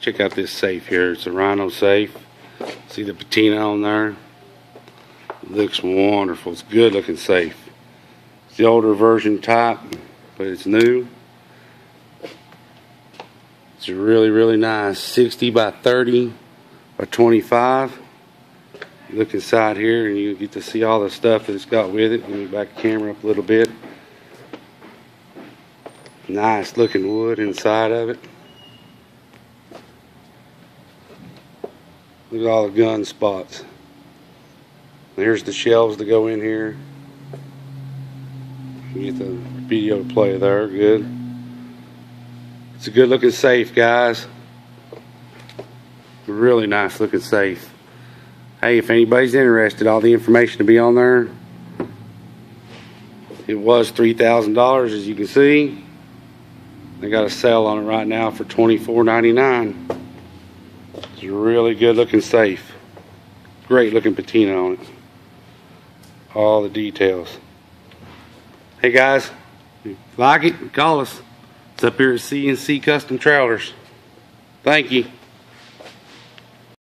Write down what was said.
check out this safe here. It's a Rhino safe. See the patina on there? Looks wonderful. It's good looking safe. It's the older version type, but it's new. It's really, really nice. 60 by 30 by 25. You look inside here and you get to see all the stuff that it's got with it. Let me back the camera up a little bit. Nice looking wood inside of it. Look at all the gun spots. There's the shelves to go in here. Get the video to play there, good. It's a good looking safe, guys. Really nice looking safe. Hey, if anybody's interested, all the information to be on there. It was $3,000 as you can see. They got a sale on it right now for $24.99. It's really good looking safe. Great looking patina on it. All the details. Hey guys, if you like it, call us. It's up here at C&C Custom Trailers. Thank you.